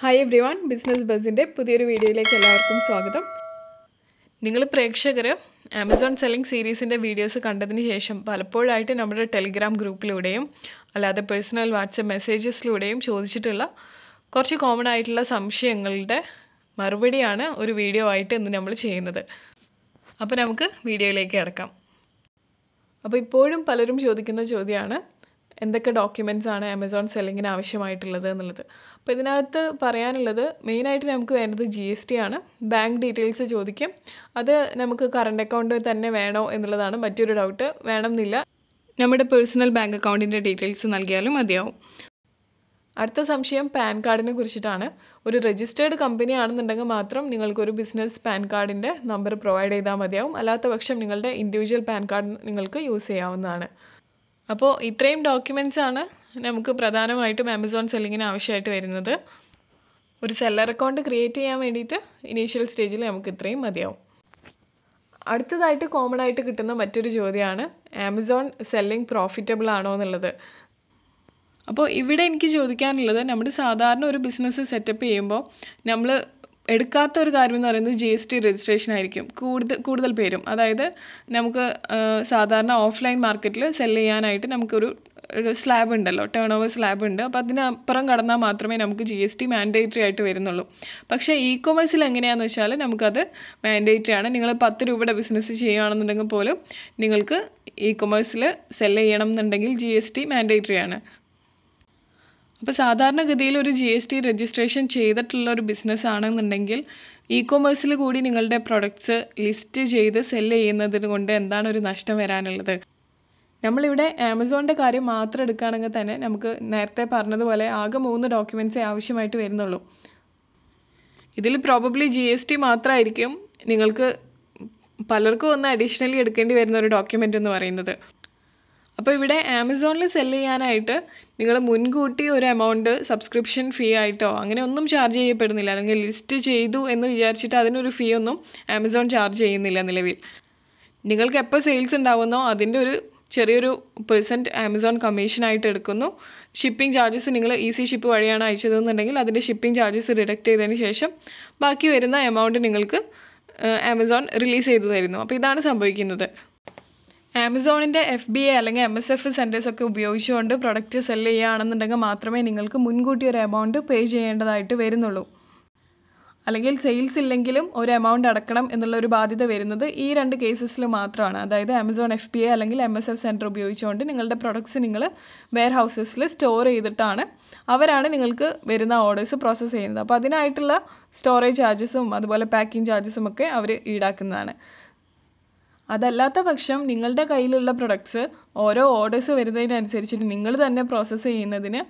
Hi everyone business ബസിന്റെ പുതിയൊരു വീഡിയോയിലേക്ക് എല്ലാവർക്കും സ്വാഗതം. നിങ്ങൾ പ്രേക്ഷകർ ആമസോൺ സെല്ലിംഗ് സീരീസിന്റെ വീഡിയോസ് കണ്ടതിന് ശേഷം പലപ്പോഴായിട്ട് നമ്മുടെ ടെലിഗ്രാം ഗ്രൂപ്പിലൂടെയും അല്ലാതെ പേഴ്സണൽ വാട്സപ്പ് മെസ്സേജസിലൂടെയും ചോദിച്ചിട്ടുള്ള കുറച്ച് കോമൺ ആയിട്ടുള്ള സംശയങ്ങളുടെ മറുപടിയാണ് ഒരു വീഡിയോ ആയിട്ട് ഇന്ന് നമ്മൾ ചെയ്യുന്നത്. അപ്പോൾ നമുക്ക് വീഡിയോയിലേക്ക് കിടക്കാം. അപ്പോൾ ഇപ്പോഴും പലരും ചോദിക്കുന്ന ചോദ്യമാണ് എന്തൊക്കെ ഡോക്യുമെന്റ്സ് ആണ് ആമസോൺ സെല്ലിങ്ങിന് ആവശ്യമായിട്ടുള്ളത് എന്നുള്ളത്. അപ്പോൾ ഇതിനകത്ത് പറയാനുള്ളത് മെയിനായിട്ട് നമുക്ക് വേണ്ടത് ജി എസ് ടി ആണ്. ബാങ്ക് ഡീറ്റെയിൽസ് ചോദിക്കും. അത് നമുക്ക് കറണ്ട് അക്കൗണ്ട് തന്നെ വേണോ എന്നുള്ളതാണ് മറ്റൊരു ഡൗട്ട് വേണമെന്നില്ല. നമ്മുടെ പേഴ്സണൽ ബാങ്ക് അക്കൗണ്ടിന്റെ ഡീറ്റെയിൽസ് നൽകിയാലും മതിയാവും. അടുത്ത സംശയം പാൻ കാർഡിനെ കുറിച്ചിട്ടാണ്. ഒരു രജിസ്റ്റേർഡ് കമ്പനി ആണെന്നുണ്ടെങ്കിൽ മാത്രം നിങ്ങൾക്കൊരു ബിസിനസ് പാൻ കാർഡിന്റെ നമ്പർ പ്രൊവൈഡ് ചെയ്താൽ മതിയാവും. അല്ലാത്ത പക്ഷം നിങ്ങളുടെ ഇൻഡിവിജ്വൽ പാൻ കാർഡ് നിങ്ങൾക്ക് യൂസ് ചെയ്യാവുന്നതാണ്. അപ്പോൾ ഇത്രയും ഡോക്യുമെന്റ്സ് ആണ് നമുക്ക് പ്രധാനമായിട്ടും ആമസോൺ സെല്ലിങ്ങിന് ആവശ്യമായിട്ട് വരുന്നത്. ഒരു സെല്ലർ അക്കൗണ്ട് ക്രിയേറ്റ് ചെയ്യാൻ വേണ്ടിയിട്ട് ഇനീഷ്യൽ സ്റ്റേജിൽ നമുക്ക് ഇത്രയും മതിയാവും. അടുത്തതായിട്ട് കോമൺ ആയിട്ട് കിട്ടുന്ന മറ്റൊരു ചോദ്യമാണ് ആമസോൺ സെല്ലിംഗ് പ്രോഫിറ്റബിൾ ആണോ എന്നുള്ളത്. അപ്പോൾ ഇവിടെ എനിക്ക് ചോദിക്കാനുള്ളത് നമ്മുടെ സാധാരണ ഒരു ബിസിനസ് സെറ്റപ്പ് ചെയ്യുമ്പോൾ നമ്മൾ എടുക്കാത്ത ഒരു കാര്യം എന്ന് പറയുന്നത് ജി എസ് ടി രജിസ്ട്രേഷൻ ആയിരിക്കും. കൂടുതൽ കൂടുതൽ പേരും. അതായത് നമുക്ക് സാധാരണ ഓഫ്ലൈൻ മാർക്കറ്റിൽ സെൽ ചെയ്യാനായിട്ട് നമുക്കൊരു ഒരു സ്ലാബ് ഉണ്ടല്ലോ. ടേൺ ഓവർ സ്ലാബ് ഉണ്ട്. അപ്പോൾ അതിനപ്പുറം കടന്നാൽ മാത്രമേ നമുക്ക് ജി എസ് ടി മാൻഡേറ്ററി ആയിട്ട് വരുന്നുള്ളൂ. പക്ഷേ ഇ കൊമേഴ്സിൽ എങ്ങനെയാണെന്ന് വെച്ചാൽ നമുക്കത് മാൻഡേറ്ററി ആണ്. നിങ്ങൾ പത്ത് രൂപയുടെ ബിസിനസ് ചെയ്യുകയാണെന്നുണ്ടെങ്കിൽ പോലും നിങ്ങൾക്ക് ഇ കൊമേഴ്സിൽ സെൽ ചെയ്യണം എന്നുണ്ടെങ്കിൽ ജി എസ് ടി മാൻഡേറ്ററി ആണ്. അപ്പോൾ സാധാരണഗതിയിൽ ഒരു ജി എസ് ടി രജിസ്ട്രേഷൻ ചെയ്തിട്ടുള്ള ഒരു ബിസിനസ് ആണെന്നുണ്ടെങ്കിൽ ഇ കൊമേഴ്സിൽ കൂടി നിങ്ങളുടെ പ്രൊഡക്ട്സ് ലിസ്റ്റ് ചെയ്ത് സെല്ല് ചെയ്യുന്നതിന് കൊണ്ട് എന്താണ് ഒരു നഷ്ടം വരാനുള്ളത്? നമ്മളിവിടെ ആമസോണിന്റെ കാര്യം മാത്രം എടുക്കുകയാണെങ്കിൽ തന്നെ നമുക്ക് നേരത്തെ പറഞ്ഞതുപോലെ ആകെ മൂന്ന് ഡോക്യുമെന്റ്സേ ആവശ്യമായിട്ട് വരുന്നുള്ളൂ. ഇതിൽ പ്രോബബ്ലി ജി എസ് ടി മാത്രമായിരിക്കും നിങ്ങൾക്ക് പലർക്കും ഒന്ന് അഡീഷണലി എടുക്കേണ്ടി വരുന്ന ഒരു ഡോക്യുമെന്റ് എന്ന് പറയുന്നത്. അപ്പോൾ ഇവിടെ ആമസോണിൽ സെൽ ചെയ്യാനായിട്ട് നിങ്ങൾ മുൻകൂട്ടി ഒരു എമൗണ്ട് സബ്സ്ക്രിപ്ഷൻ ഫീ ആയിട്ടോ അങ്ങനെ ഒന്നും ചാർജ് ചെയ്യപ്പെടുന്നില്ല. അല്ലെങ്കിൽ ലിസ്റ്റ് ചെയ്തു എന്ന് വിചാരിച്ചിട്ട് അതിനൊരു ഫീ ഒന്നും ആമസോൺ ചാർജ് ചെയ്യുന്നില്ല നിലവിൽ. നിങ്ങൾക്ക് എപ്പോൾ സെയിൽസ് ഉണ്ടാവുന്നോ അതിന്റെ ഒരു ചെറിയൊരു പെർസെന്റ് ആമസോൺ കമ്മീഷനായിട്ട് എടുക്കുന്നു. ഷിപ്പിംഗ് ചാർജസ് നിങ്ങൾ ഈസി ഷിപ്പ് വഴിയാണ് അയച്ചതെന്നുണ്ടെങ്കിൽ അതിന്റെ ഷിപ്പിംഗ് ചാർജസ് ഡിഡക്റ്റ് ചെയ്തതിന് ശേഷം ബാക്കി വരുന്ന എമൗണ്ട് നിങ്ങൾക്ക് ആമസോൺ റിലീസ് ചെയ്തു തരുന്നു. അപ്പോൾ ഇതാണ് സംഭവിക്കുന്നത്. ആമസോണിന്റെ എഫ് ബി എ അല്ലെങ്കിൽ എം എസ് എഫ് സെന്റേഴ്സ് ഒക്കെ ഉപയോഗിച്ചുകൊണ്ട് പ്രൊഡക്റ്റ് സെല്ല് ചെയ്യുകയാണെന്നുണ്ടെങ്കിൽ മാത്രമേ നിങ്ങൾക്ക് മുൻകൂട്ടി ഒരു എമൗണ്ട് പേ ചെയ്യേണ്ടതായിട്ട് വരുന്നുള്ളൂ. അല്ലെങ്കിൽ സെയിൽസ് ഇല്ലെങ്കിലും ഒരു എമൗണ്ട് അടക്കണം എന്നുള്ള ഒരു ബാധ്യത വരുന്നത് ഈ രണ്ട് കേസസിൽ മാത്രമാണ്. അതായത് ആമസോൺ എഫ് ബി എ അല്ലെങ്കിൽ എം എസ് എഫ് സെന്റർ ഉപയോഗിച്ചുകൊണ്ട് നിങ്ങളുടെ പ്രൊഡക്ട്സ് നിങ്ങൾ വെയർ ഹൗസസിൽ സ്റ്റോർ ചെയ്തിട്ടാണ് അവരാണ് നിങ്ങൾക്ക് വരുന്ന ഓർഡേഴ്സ് പ്രോസസ്സ് ചെയ്യുന്നത്. അപ്പോൾ അതിനായിട്ടുള്ള സ്റ്റോറേജ് ചാർജസും അതുപോലെ പാക്കിംഗ് ചാർജസും ഒക്കെ അവർ ഈടാക്കുന്നതാണ്. അതല്ലാത്ത പക്ഷം നിങ്ങളുടെ കയ്യിലുള്ള പ്രൊഡക്ട്സ് ഓരോ ഓർഡേഴ്സ് വരുന്നതിനനുസരിച്ചിട്ട് നിങ്ങൾ തന്നെ പ്രോസസ്സ് ചെയ്യുന്നതിന്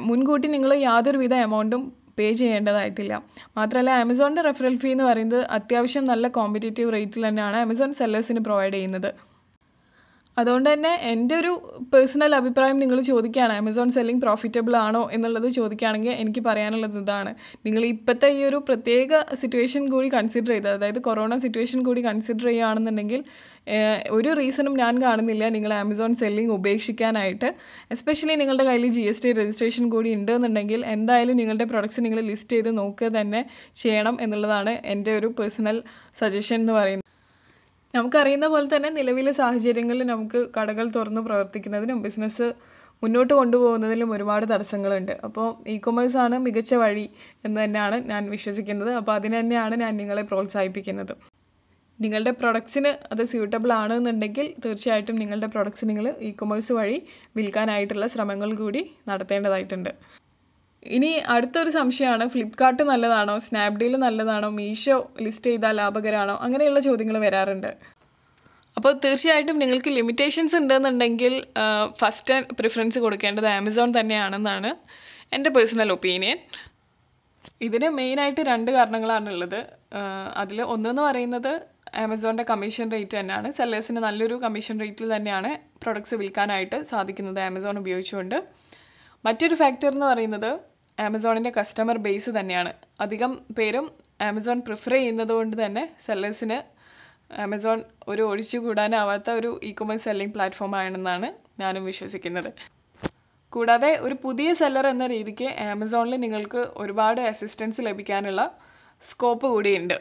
മുൻകൂട്ടി നിങ്ങൾ യാതൊരുവിധ എമൗണ്ടും പേ ചെയ്യേണ്ടതായിട്ടില്ല. മാത്രമല്ല ആമസോണിന്റെ റെഫറൽ ഫീ എന്ന് പറയുന്നത് അത്യാവശ്യം നല്ല കോമ്പറ്റേറ്റീവ് റേറ്റിൽ തന്നെയാണ് ആമസോൺ സെല്ലേഴ്സിന് പ്രൊവൈഡ് ചെയ്യുന്നത്. അതുകൊണ്ട് തന്നെ എന്റെ ഒരു പേഴ്സണൽ അഭിപ്രായം നിങ്ങൾ ചോദിക്കുകയാണ് ആമസോൺ സെല്ലിംഗ് പ്രോഫിറ്റബിൾ ആണോ എന്നുള്ളത് ചോദിക്കുകയാണെങ്കിൽ എനിക്ക് പറയാനുള്ളത് ഇതാണ്. നിങ്ങൾ ഇപ്പോഴത്തെ ഈ ഒരു പ്രത്യേക സിറ്റുവേഷൻ കൂടി കൺസിഡർ ചെയ്ത് അതായത് കൊറോണ സിറ്റുവേഷൻ കൂടി കൺസിഡർ ചെയ്യുകയാണെന്നുണ്ടെങ്കിൽ ഒരു റീസണും ഞാൻ കാണുന്നില്ല നിങ്ങൾ ആമസോൺ സെല്ലിംഗ് ഉപേക്ഷിക്കാനായിട്ട്. എസ്പെഷ്യലി നിങ്ങളുടെ കയ്യിൽ ജി എസ് ടി രജിസ്ട്രേഷൻ കൂടി ഉണ്ട് എന്നുണ്ടെങ്കിൽ എന്തായാലും നിങ്ങളുടെ പ്രൊഡക്ട്സ് നിങ്ങൾ ലിസ്റ്റ് ചെയ്ത് നോക്കുക തന്നെ ചെയ്യണം എന്നുള്ളതാണ് എന്റെ ഒരു പേഴ്സണൽ സജഷൻ എന്ന് പറയുന്നത്. നമുക്കറിയുന്ന പോലെ തന്നെ നിലവിലെ സാഹചര്യങ്ങളിൽ നമുക്ക് കടകൾ തുറന്ന് പ്രവർത്തിക്കുന്നതിനും ബിസിനസ് മുന്നോട്ട് കൊണ്ടുപോകുന്നതിലും ഒരുപാട് തടസ്സങ്ങളുണ്ട്. അപ്പോൾ ഇ കൊമേഴ്സ് ആണ് മികച്ച വഴി എന്ന് തന്നെയാണ് ഞാൻ വിശ്വസിക്കുന്നത്. അപ്പോൾ അതിന് തന്നെയാണ് ഞാൻ നിങ്ങളെ പ്രോത്സാഹിപ്പിക്കുന്നത്. നിങ്ങളുടെ പ്രൊഡക്ട്സിന് അത് സ്യൂട്ടബിൾ ആണെന്നുണ്ടെങ്കിൽ തീർച്ചയായിട്ടും നിങ്ങളുടെ പ്രൊഡക്ട്സ് നിങ്ങൾ ഇ കൊമേഴ്സ് വഴി വിൽക്കാനായിട്ടുള്ള ശ്രമങ്ങൾ കൂടി നടത്തേണ്ടതായിട്ടുണ്ട്. ഇനി അടുത്തൊരു സംശയമാണ്. ഫ്ലിപ്കാർട്ട് നല്ലതാണോ? സ്നാപ്ഡീൽ നല്ലതാണോ? മീഷോ ലിസ്റ്റ് ചെയ്താൽ ലാഭകരമാണോ അങ്ങനെയുള്ള ചോദ്യങ്ങൾ വരാറുണ്ട്. അപ്പോൾ തീർച്ചയായിട്ടും നിങ്ങൾക്ക് ലിമിറ്റേഷൻസ് ഉണ്ടെന്നുണ്ടെങ്കിൽ ഫസ്റ്റ് പ്രിഫറൻസ് കൊടുക്കേണ്ടത് ആമസോൺ തന്നെയാണെന്നാണ് എന്റെ പേഴ്സണൽ ഒപ്പീനിയൻ ഇതിന് മെയിനായിട്ട് രണ്ട് കാരണങ്ങളാണുള്ളത്. അതിൽ ഒന്നെന്ന് പറയുന്നത് ആമസോണിന്റെ കമ്മീഷൻ റേറ്റ് തന്നെയാണ്. സെല്ലേഴ്സിന് നല്ലൊരു കമ്മീഷൻ റേറ്റിൽ തന്നെയാണ് പ്രൊഡക്ട്സ് വിൽക്കാനായിട്ട് സാധിക്കുന്നത് ആമസോൺ ഉപയോഗിച്ചുകൊണ്ട്. മറ്റൊരു ഫാക്ടർ എന്ന് പറയുന്നത് ആമസോണിന്റെ കസ്റ്റമർ ബേസ് തന്നെയാണ്. അധികം പേരും ആമസോൺ പ്രിഫർ ചെയ്യുന്നത് കൊണ്ട് തന്നെ സെല്ലേഴ്സിന് ആമസോൺ ഒരു ഒഴിച്ചുകൂടാനാവാത്ത ഒരു ഇ കൊമേഴ്സ് സെല്ലിംഗ് പ്ലാറ്റ്ഫോം ആണെന്നാണ് ഞാനും വിശ്വസിക്കുന്നത്. കൂടാതെ ഒരു പുതിയ സെല്ലർ എന്ന രീതിക്ക് ആമസോണിൽ നിങ്ങൾക്ക് ഒരുപാട് അസിസ്റ്റൻസ് ലഭിക്കാനുള്ള സ്കോപ്പ് കൂടിയുണ്ട്.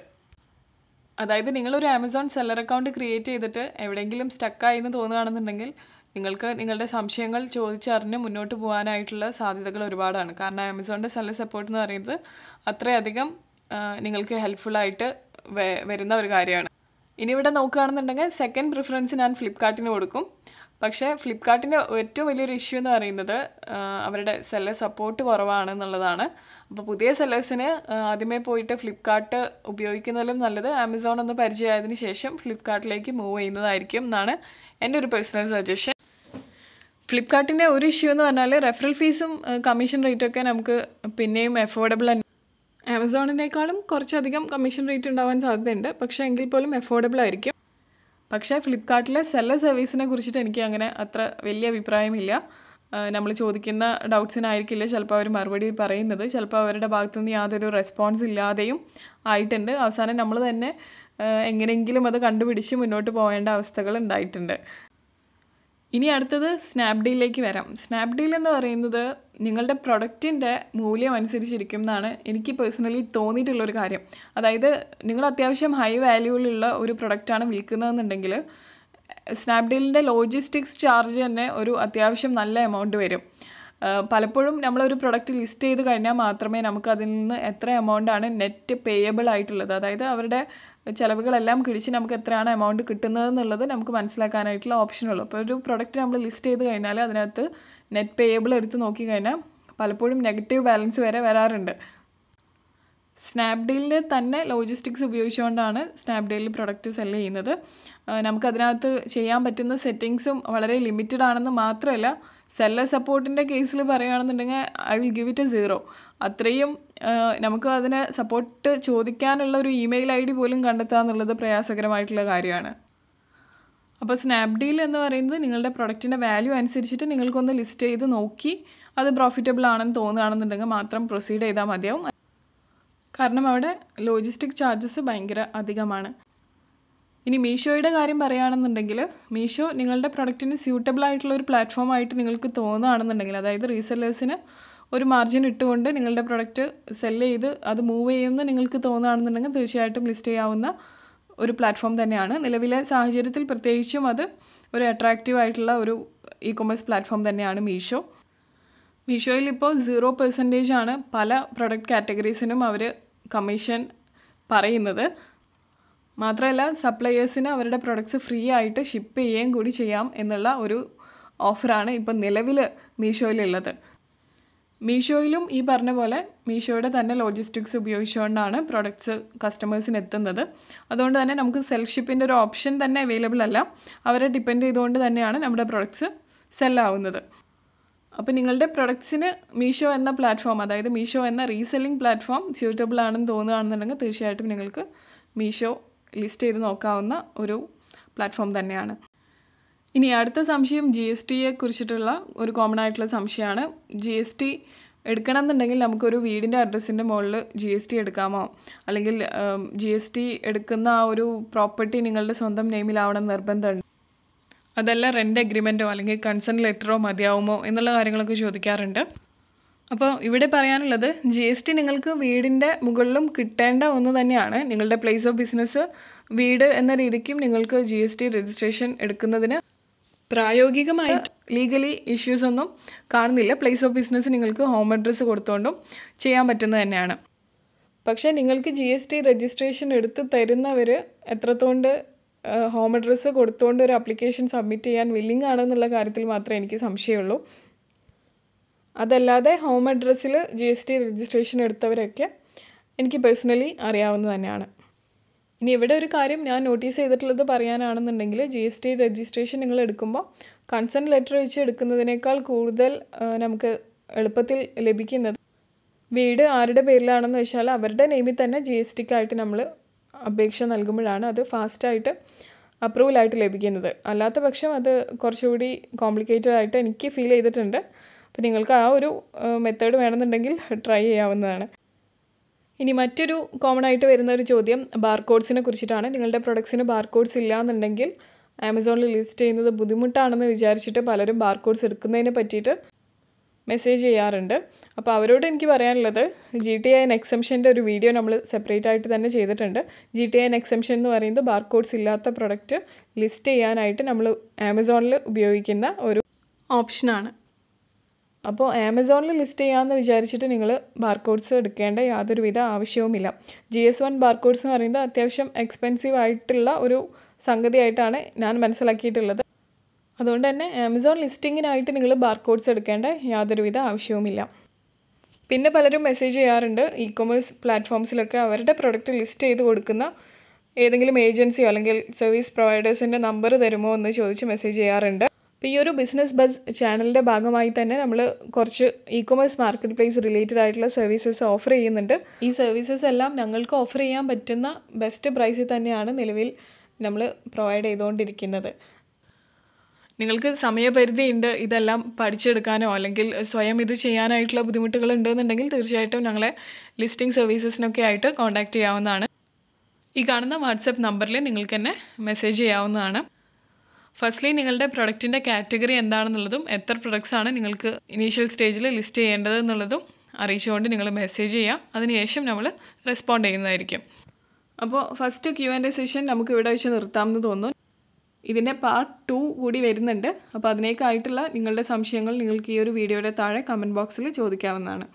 അതായത് നിങ്ങളൊരു ആമസോൺ സെല്ലർ അക്കൗണ്ട് ക്രിയേറ്റ് ചെയ്തിട്ട് എവിടെയെങ്കിലും സ്റ്റക്കായി എന്ന് തോന്നുകയാണെന്നുണ്ടെങ്കിൽ നിങ്ങൾക്ക് നിങ്ങളുടെ സംശയങ്ങൾ ചോദിച്ചറിഞ്ഞ് മുന്നോട്ട് പോകാനായിട്ടുള്ള സാധ്യതകൾ ഒരുപാടാണ്. കാരണം ആമസോണിന്റെ സെല്ലർ സപ്പോർട്ട് എന്ന് പറയുന്നത് അത്രയധികം നിങ്ങൾക്ക് ഹെൽപ്ഫുള്ളായിട്ട് വരുന്ന ഒരു കാര്യമാണ്. ഇനി ഇവിടെ നോക്കുകയാണെന്നുണ്ടെങ്കിൽ സെക്കൻഡ് പ്രിഫറൻസ് ഞാൻ ഫ്ലിപ്കാർട്ടിന് കൊടുക്കും. പക്ഷേ ഫ്ലിപ്കാർട്ടിന്റെ ഏറ്റവും വലിയൊരു ഇഷ്യൂ എന്ന് പറയുന്നത് അവരുടെ സെല്ലർ സപ്പോർട്ട് കുറവാണ് എന്നുള്ളതാണ്. അപ്പോൾ പുതിയ സെല്ലേഴ്സിന് ആദ്യമേ പോയിട്ട് ഫ്ലിപ്കാർട്ട് ഉപയോഗിക്കുന്നതിലും നല്ലത് ആമസോൺ ഒന്ന് പരിചയമായതിനു ശേഷം ഫ്ലിപ്കാർട്ടിലേക്ക് മൂവ് ചെയ്യുന്നതായിരിക്കും എന്നാണ് എന്റെ ഒരു പേഴ്സണൽ സജഷൻ ഫ്ലിപ്കാർട്ടിന്റെ ഒരു ഇഷ്യൂ എന്ന് പറഞ്ഞാൽ റെഫറൽ ഫീസും കമ്മീഷൻ റേറ്റൊക്കെ നമുക്ക് പിന്നെയും അഫോർഡബിൾ ആമസോണിനേക്കാളും കുറച്ചധികം കമ്മീഷൻ റേറ്റ് ഉണ്ടാവാൻ സാധ്യതയുണ്ട്. പക്ഷേ എങ്കിൽ പോലും അഫോർഡബിൾ ആയിരിക്കും. പക്ഷേ ഫ്ലിപ്കാർട്ടിലെ സെല്ലർ സർവീസിനെ കുറിച്ചിട്ട് എനിക്ക് അങ്ങനെ അത്ര വലിയ അഭിപ്രായമില്ല. നമ്മൾ ചോദിക്കുന്ന ഡൗട്ട്സിനായിരിക്കില്ല ചിലപ്പോൾ അവർ മറുപടി പറയുന്നത്. ചിലപ്പോൾ അവരുടെ ഭാഗത്തുനിന്ന് യാതൊരു റെസ്പോൺസ് ഇല്ലാതെയും ആയിട്ടുണ്ട്. അവസാനം നമ്മൾ തന്നെ എങ്ങനെയെങ്കിലും അത് കണ്ടുപിടിച്ച് മുന്നോട്ട് പോകേണ്ട അവസ്ഥകൾ ഉണ്ടായിട്ടുണ്ട്. ഇനി അടുത്തത് സ്നാപ്ഡീലിലേക്ക് വരാം. സ്നാപ്ഡീൽ എന്ന് പറയുന്നത് നിങ്ങളുടെ പ്രൊഡക്റ്റിന്റെ മൂല്യം അനുസരിച്ചിരിക്കും എന്നാണ് എനിക്ക് പേഴ്സണലി തോന്നിയിട്ടുള്ളൊരു കാര്യം. അതായത് നിങ്ങൾ അത്യാവശ്യം ഹൈ വാല്യൂവിലുള്ള ഒരു പ്രൊഡക്റ്റാണ് വിൽക്കുന്നതെന്നുണ്ടെങ്കിൽ സ്നാപ്ഡീലിന്റെ ലോജിസ്റ്റിക്സ് ചാർജ് തന്നെ ഒരു അത്യാവശ്യം നല്ല എമൗണ്ട് വരും. പലപ്പോഴും നമ്മളൊരു പ്രൊഡക്റ്റ് ലിസ്റ്റ് ചെയ്ത് കഴിഞ്ഞാൽ മാത്രമേ നമുക്ക് അതിൽ നിന്ന് എത്ര ആണ് നെറ്റ് പേയബിൾ ആയിട്ടുള്ളത്. അതായത് അവരുടെ ചിലവുകളെല്ലാം കിഴിച്ച് നമുക്ക് എത്രയാണ് എമൗണ്ട് കിട്ടുന്നത് എന്നുള്ളത് നമുക്ക് മനസ്സിലാക്കാനായിട്ടുള്ള ഓപ്ഷനുള്ളൂ അപ്പോൾ ഒരു പ്രൊഡക്റ്റ് നമ്മൾ ലിസ്റ്റ് ചെയ്ത് കഴിഞ്ഞാൽ അതിനകത്ത് നെറ്റ് പേയബിൾ എടുത്ത് നോക്കി കഴിഞ്ഞാൽ പലപ്പോഴും നെഗറ്റീവ് ബാലൻസ് വരെ വരാറുണ്ട്. സ്നാപ്ഡീലിന്റെ തന്നെ ലോജിസ്റ്റിക്സ് ഉപയോഗിച്ചുകൊണ്ടാണ് സ്നാപ്ഡീലിൽ പ്രൊഡക്റ്റ് സെൽ ചെയ്യുന്നത്. നമുക്ക് നമുക്കതിനകത്ത് ചെയ്യാൻ പറ്റുന്ന സെറ്റിങ്സും വളരെ ലിമിറ്റഡ് ആണെന്ന് മാത്രമല്ല സെല്ലർ സപ്പോർട്ടിന്റെ കേസിൽ പറയുകയാണെന്നുണ്ടെങ്കിൽ I will give it a zero അത്രയും നമുക്ക് അതിനെ സപ്പോർട്ട് ചോദിക്കാനുള്ള ഒരു ഇമെയിൽ ഐ ഡി പോലും കണ്ടെത്തുക എന്നുള്ളത് പ്രയാസകരമായിട്ടുള്ള കാര്യമാണ്. അപ്പോൾ സ്നാപ്ഡീൽ എന്ന് പറയുന്നത് നിങ്ങളുടെ പ്രൊഡക്റ്റിന്റെ വാല്യൂ അനുസരിച്ചിട്ട് നിങ്ങൾക്കൊന്ന് ലിസ്റ്റ് ചെയ്ത് നോക്കി അത് പ്രോഫിറ്റബിൾ ആണെന്ന് തോന്നുകയാണെന്നുണ്ടെങ്കിൽ മാത്രം പ്രൊസീഡ് ചെയ്താൽ മതിയാവും. കാരണം അവിടെ ലോജിസ്റ്റിക് ചാർജസ് ഭയങ്കര അധികമാണ്. ഇനി മീഷോയുടെ കാര്യം പറയുകയാണെന്നുണ്ടെങ്കിൽ മീഷോ നിങ്ങളുടെ പ്രൊഡക്റ്റിന് സ്യൂട്ടബിൾ ആയിട്ടുള്ള ഒരു പ്ലാറ്റ്ഫോം ആയിട്ട് നിങ്ങൾക്ക് തോന്നുകയാണെന്നുണ്ടെങ്കിൽ അതായത് റീസെല്ലേഴ്സിന് ഒരു മാർജിൻ ഇട്ടുകൊണ്ട് നിങ്ങളുടെ പ്രൊഡക്റ്റ് സെൽ ചെയ്ത് അത് മൂവ് ചെയ്യുമെന്ന് നിങ്ങൾക്ക് തോന്നുകയാണെന്നുണ്ടെങ്കിൽ തീർച്ചയായിട്ടും ലിസ്റ്റ് ചെയ്യാവുന്ന ഒരു പ്ലാറ്റ്ഫോം തന്നെയാണ്. നിലവിലെ സാഹചര്യത്തിൽ പ്രത്യേകിച്ചും അത് ഒരു അട്രാക്റ്റീവ് ആയിട്ടുള്ള ഒരു ഇ കൊമേഴ്സ് പ്ലാറ്റ്ഫോം തന്നെയാണ് മീഷോ. മീഷോയിൽ ഇപ്പോൾ സീറോ പെർസെന്റേജ് ആണ് പല പ്രൊഡക്റ്റ് കാറ്റഗറീസിനും അവർ കമ്മീഷൻ പറയുന്നത്. മാത്രമല്ല സപ്ലയേഴ്സിന് അവരുടെ പ്രൊഡക്ട്സ് ഫ്രീ ആയിട്ട് ഷിപ്പ് ചെയ്യുകയും കൂടി ചെയ്യാം എന്നുള്ള ഒരു ഓഫറാണ് ഇപ്പം നിലവിൽ മീഷോയിലുള്ളത്. മീഷോയിലും ഈ പറഞ്ഞ പോലെ മീഷോയുടെ തന്നെ ലോജിസ്റ്റിക്സ് ഉപയോഗിച്ചുകൊണ്ടാണ് പ്രൊഡക്ട്സ് കസ്റ്റമേഴ്സിന് എത്തുന്നത്. അതുകൊണ്ട് തന്നെ നമുക്ക് സെൽഫ് ഷിപ്പിന്റെ ഒരു ഓപ്ഷൻ തന്നെ അവൈലബിൾ അല്ല. അവരെ ഡിപ്പെൻഡ് ചെയ്തുകൊണ്ട് തന്നെയാണ് നമ്മുടെ പ്രൊഡക്ട്സ് സെല്ലാവുന്നത് അപ്പോൾ നിങ്ങളുടെ പ്രൊഡക്ട്സിന് മീഷോ എന്ന പ്ലാറ്റ്ഫോം അതായത് മീഷോ എന്ന റീസെല്ലിംഗ് പ്ലാറ്റ്ഫോം സ്യൂട്ടബിൾ ആണെന്ന് തോന്നുകയാണെന്നുണ്ടെങ്കിൽ തീർച്ചയായിട്ടും നിങ്ങൾക്ക് മീഷോ ലിസ്റ്റ് ചെയ്ത് നോക്കാവുന്ന ഒരു പ്ലാറ്റ്ഫോം തന്നെയാണ്. ഇനി അടുത്ത സംശയം ജി എസ് ടിയെ കുറിച്ചിട്ടുള്ള ഒരു കോമൺ ആയിട്ടുള്ള സംശയമാണ്. ജി എസ് ടി എടുക്കണം എന്നുണ്ടെങ്കിൽ നമുക്കൊരു വീടിന്റെ അഡ്രസ്സിന്റെ മുകളിൽ ജി എസ് ടി എടുക്കാമോ? അല്ലെങ്കിൽ ജി എസ് ടി എടുക്കുന്ന ആ ഒരു പ്രോപ്പർട്ടി നിങ്ങളുടെ സ്വന്തം നെയിമിലാവണം നിർബന്ധമുണ്ട് അതല്ല റെന്റ് അഗ്രിമെന്റോ അല്ലെങ്കിൽ കൺസേൺ ലെറ്ററോ മതിയാവുമോ എന്നുള്ള കാര്യങ്ങളൊക്കെ ചോദിക്കാറുണ്ട്. അപ്പോൾ ഇവിടെ പറയാനുള്ളത് ജി എസ് ടി നിങ്ങൾക്ക് വീടിന്റെ മുകളിലും കിട്ടേണ്ട ഒന്ന് തന്നെയാണ്. നിങ്ങളുടെ പ്ലേസ് ഓഫ് ബിസിനസ് വീട് എന്ന രീതിക്കും നിങ്ങൾക്ക് ജി എസ് ടി രജിസ്ട്രേഷൻ എടുക്കുന്നതിന് പ്രായോഗികമായി ലീഗലി ഇഷ്യൂസ് ഒന്നും കാണുന്നില്ല. പ്ലേസ് ഓഫ് ബിസിനസ് നിങ്ങൾക്ക് ഹോം അഡ്രസ്സ് കൊടുത്തുകൊണ്ടും ചെയ്യാൻ പറ്റുന്നത് തന്നെയാണ്. പക്ഷേ നിങ്ങൾക്ക് ജി എസ് ടി രജിസ്ട്രേഷൻ എടുത്ത് തരുന്നവർ എത്രത്തോണ്ട് ഹോം അഡ്രസ്സ് കൊടുത്തുകൊണ്ട് ഒരു ആപ്ലിക്കേഷൻ സബ്മിറ്റ് ചെയ്യാൻ വില്ലിംഗ് ആണെന്നുള്ള കാര്യത്തിൽ മാത്രമേ എനിക്ക് സംശയമുള്ളൂ. അതല്ലാതെ ഹോം അഡ്രസ്സിൽ ജി എസ് ടി രജിസ്ട്രേഷൻ എടുത്തവരൊക്കെ എനിക്ക് പേഴ്സണലി അറിയാവുന്ന തന്നെയാണ്. ഇനി ഇവിടെ ഒരു കാര്യം ഞാൻ നോട്ടീസ് ചെയ്തിട്ടുള്ളത് പറയാനാണെന്നുണ്ടെങ്കിൽ ജി എസ് ടി രജിസ്ട്രേഷൻ നിങ്ങൾ എടുക്കുമ്പോൾ കൺസേൺ ലെറ്റർ വെച്ച് എടുക്കുന്നതിനേക്കാൾ കൂടുതൽ നമുക്ക് എളുപ്പത്തിൽ ലഭിക്കുന്നത് വീട് ആരുടെ പേരിലാണെന്ന് വെച്ചാൽ അവരുടെ നെയിമിൽ തന്നെ ജി എസ് ടിക്കായിട്ട് നമ്മൾ അപേക്ഷ നൽകുമ്പോഴാണ് അത് ഫാസ്റ്റായിട്ട് അപ്രൂവൽ ആയിട്ട് ലഭിക്കുന്നത്. അല്ലാത്ത പക്ഷം അത് കുറച്ചുകൂടി കോംപ്ലിക്കേറ്റഡ് ആയിട്ട് എനിക്ക് ഫീൽ ചെയ്തിട്ടുണ്ട്. അപ്പോൾ നിങ്ങൾക്ക് ആ ഒരു മെത്തേഡ് വേണമെന്നുണ്ടെങ്കിൽ ട്രൈ ചെയ്യാവുന്നതാണ്. ഇനി മറ്റൊരു കോമൺ ആയിട്ട് വരുന്ന ഒരു ചോദ്യം ബാർകോഡ്സിനെ കുറിച്ചിട്ടാണ്. നിങ്ങളുടെ പ്രൊഡക്ട്സിന് ബാർകോഡ്സ് ഇല്ല എന്നുണ്ടെങ്കിൽ ആമസോണിൽ ലിസ്റ്റ് ചെയ്യുന്നത് ബുദ്ധിമുട്ടാണെന്ന് വിചാരിച്ചിട്ട് പലരും ബാർകോഡ്സ് എടുക്കുന്നതിനെ പറ്റിയിട്ട് മെസ്സേജ് ചെയ്യാറുണ്ട്. അപ്പോൾ അവരോട് എനിക്ക് പറയാനുള്ളത് ജി ടി ഐ എൻ എക്സംഷന്റെ ഒരു വീഡിയോ നമ്മൾ സെപ്പറേറ്റ് ആയിട്ട് തന്നെ ചെയ്തിട്ടുണ്ട്. G T I N exemption എന്ന് പറയുന്നത് ബാർകോഡ്സ് ഇല്ലാത്ത പ്രൊഡക്റ്റ് ലിസ്റ്റ് ചെയ്യാനായിട്ട് നമ്മൾ ആമസോണിൽ ഉപയോഗിക്കുന്ന ഒരു ഓപ്ഷനാണ് അപ്പോൾ ആമസോണിൽ ലിസ്റ്റ് ചെയ്യാമെന്ന് വിചാരിച്ചിട്ട് നിങ്ങൾ ബാർകോഡ്സ് എടുക്കേണ്ട യാതൊരുവിധ ആവശ്യവുമില്ല. ജി എസ് വൺ ബാർകോഡ്സ് എന്ന് പറയുന്നത് അത്യാവശ്യം എക്സ്പെൻസീവ് ആയിട്ടുള്ള ഒരു സംഗതിയായിട്ടാണ് ഞാൻ മനസ്സിലാക്കിയിട്ടുള്ളത്. അതുകൊണ്ട് തന്നെ ആമസോൺ ലിസ്റ്റിങ്ങിനായിട്ട് നിങ്ങൾ ബാർകോഡ്സ് എടുക്കേണ്ട യാതൊരുവിധ ആവശ്യവുമില്ല. പിന്നെ പലരും മെസ്സേജ് ചെയ്യാറുണ്ട് ഇ കൊമേഴ്സ് പ്ലാറ്റ്ഫോംസിലൊക്കെ അവരുടെ പ്രൊഡക്റ്റ് ലിസ്റ്റ് ചെയ്ത് കൊടുക്കുന്ന ഏതെങ്കിലും ഏജൻസിയോ അല്ലെങ്കിൽ സർവീസ് പ്രൊവൈഡേഴ്സിന്റെ നമ്പർ തരുമോ എന്ന് ചോദിച്ച് മെസ്സേജ് ചെയ്യാറുണ്ട്. അപ്പോൾ ഈ ഒരു ബിസിനസ് ബസ് ചാനലിന്റെ ഭാഗമായി തന്നെ നമ്മൾ കുറച്ച് e commerce marketplace related ആയിട്ടുള്ള സർവീസസ് ഓഫർ ചെയ്യുന്നുണ്ട്. ഈ സർവീസസ് എല്ലാം ഞങ്ങൾക്ക് ഓഫർ ചെയ്യാൻ പറ്റുന്ന ബെസ്റ്റ് പ്രൈസിൽ തന്നെയാണ് നിലവിൽ നമ്മൾ പ്രൊവൈഡ് ചെയ്തുകൊണ്ടിരിക്കുന്നത് നിങ്ങൾക്ക് സമയപരിധി ഉണ്ട് ഇതെല്ലാം പഠിച്ചെടുക്കാനോ അല്ലെങ്കിൽ സ്വയം ഇത് ചെയ്യാനായിട്ടുള്ള ബുദ്ധിമുട്ടുകൾ ഉണ്ടെന്നുണ്ടെങ്കിൽ തീർച്ചയായിട്ടും ഞങ്ങളെ ലിസ്റ്റിംഗ് സർവീസസിനൊക്കെ ആയിട്ട് കോൺടാക്റ്റ് ചെയ്യാവുന്നതാണ്. ഈ കാണുന്ന വാട്സപ്പ് നമ്പറിൽ നിങ്ങൾക്ക് തന്നെ മെസ്സേജ് ചെയ്യാവുന്നതാണ്. ഫസ്റ്റ്ലി നിങ്ങളുടെ പ്രൊഡക്റ്റിന്റെ കാറ്റഗറി എന്താണെന്നുള്ളതും എത്ര പ്രൊഡക്ട്സ് ആണ് നിങ്ങൾക്ക് ഇനീഷ്യൽ സ്റ്റേജിൽ ലിസ്റ്റ് ചെയ്യേണ്ടത് എന്നുള്ളതും അറിയിച്ചുകൊണ്ട് നിങ്ങൾ മെസ്സേജ് ചെയ്യാം. അതിനുശേഷം നമ്മൾ റെസ്പോണ്ട് ചെയ്യുന്നതായിരിക്കും. അപ്പോൾ first Q and A session നമുക്ക് ഇവിടെ വെച്ച് നിർത്താമെന്ന് തോന്നുന്നു. ഇതിന്റെ പാർട്ട് ടു കൂടി വരുന്നുണ്ട്. അപ്പോൾ അതിനേക്കായിട്ടുള്ള നിങ്ങളുടെ സംശയങ്ങൾ നിങ്ങൾക്ക് ഈ ഒരു വീഡിയോയുടെ താഴെ കമന്റ് ബോക്സിൽ ചോദിക്കാവുന്നതാണ്.